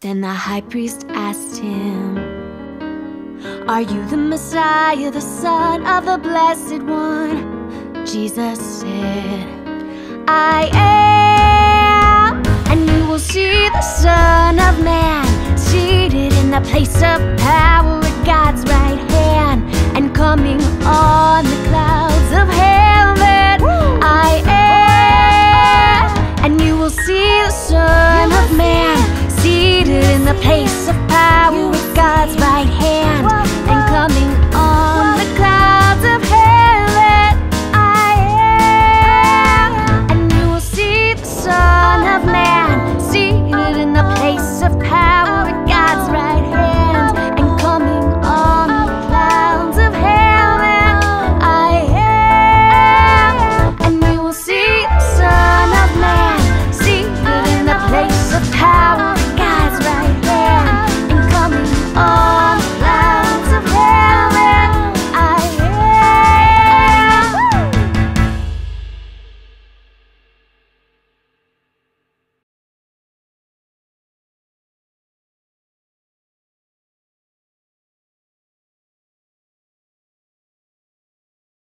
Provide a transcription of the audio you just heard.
Then the high priest asked him, Are you the Messiah, the Son of the Blessed One? Jesus said, I am, and you will see the Son of Man seated in the place of power at God's right hand, and coming on the clouds of heaven. Woo! I am, and you will see the Son. Hey